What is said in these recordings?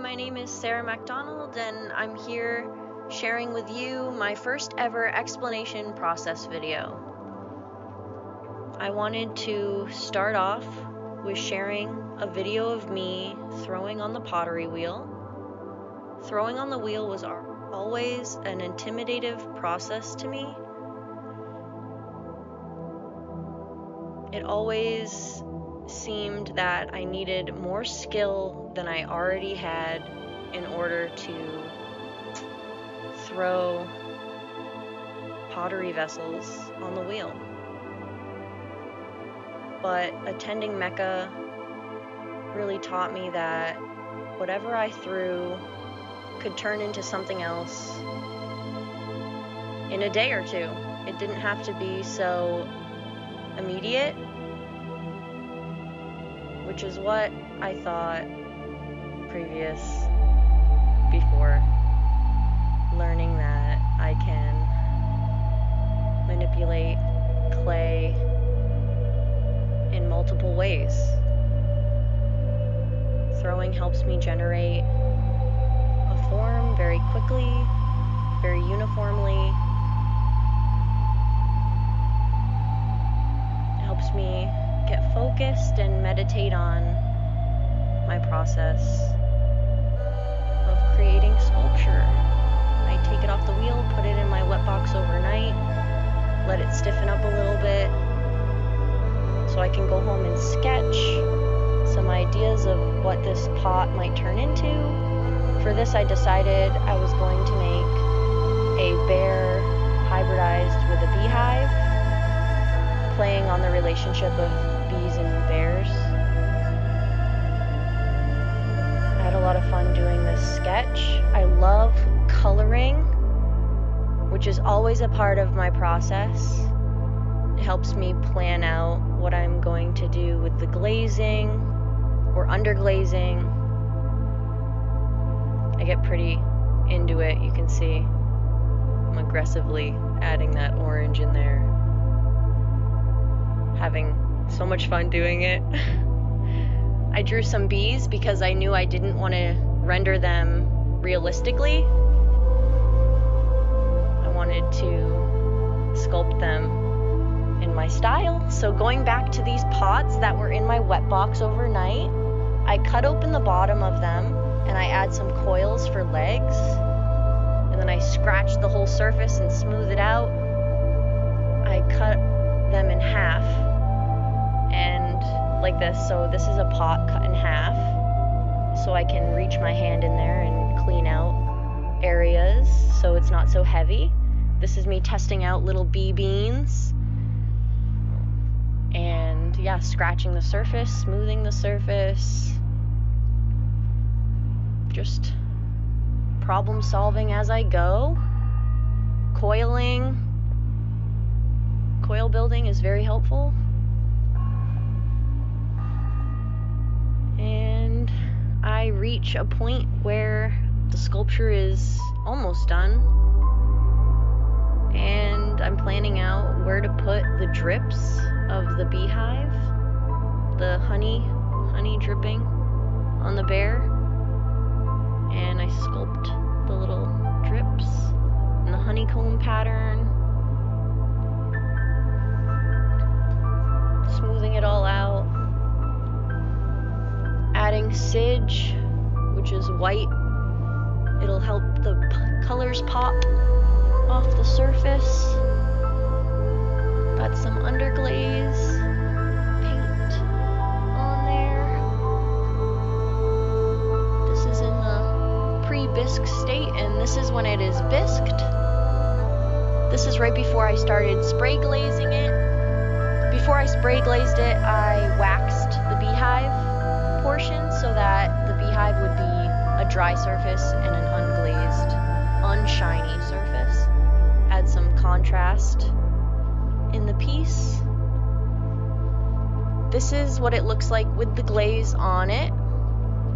my name is Sarah MacDonald, and I'm here sharing with you my first ever explanation process video. I wanted to start off with sharing a video of me throwing on the pottery wheel. Throwing on the wheel was always an intimidative process to me. It always seemed that I needed more skill than I already had in order to throw pottery vessels on the wheel. But attending MECA really taught me that whatever I threw could turn into something else in a day or two. It didn't have to be so immediate which is what I thought previous before learning that I can manipulate clay in multiple ways. Throwing helps me generate a form very quickly, very uniformly. Meditate on my process of creating sculpture. I take it off the wheel, put it in my wet box overnight, let it stiffen up a little bit so I can go home and sketch some ideas of what this pot might turn into. For this, I decided I was going to make a bear hybridized with a beehive, playing on the relationship of bees and I love coloring, which is always a part of my process. It helps me plan out what I'm going to do with the glazing or underglazing. I get pretty into it, you can see. I'm aggressively adding that orange in there. Having so much fun doing it. I drew some bees because I knew I didn't want to render them realistically. I wanted to sculpt them in my style. So going back to these pots that were in my wet box overnight, I cut open the bottom of them and I add some coils for legs. And then I scratch the whole surface and smooth it out. I cut them in half and like this. So this is a pot cut in half so I can reach my hand in there and clean out areas so it's not so heavy. This is me testing out little bee beans and yeah, scratching the surface, smoothing the surface, just problem solving as I go. Coiling, coil building is very helpful. And I reach a point where the sculpture is almost done and I'm planning out where to put the drips of the beehive, the honey, honey dripping on the bear, and I sculpt the little drips in the honeycomb pattern, smoothing it all out adding sage, which is white. It'll help the colors pop off the surface. Got some underglaze paint on there. This is in the pre-bisque state, and this is when it is bisqued. This is right before I started spray glazing it. Before I spray glazed it, I waxed the beehive portion so that the beehive would be dry surface and an unglazed, unshiny surface. Add some contrast in the piece. This is what it looks like with the glaze on it.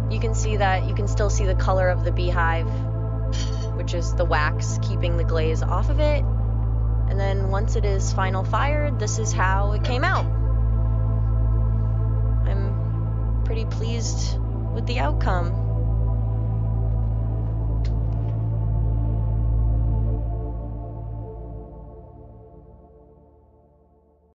You can see that you can still see the color of the beehive, which is the wax keeping the glaze off of it. And then once it is final fired, this is how it came out I'm pretty pleased with the outcome.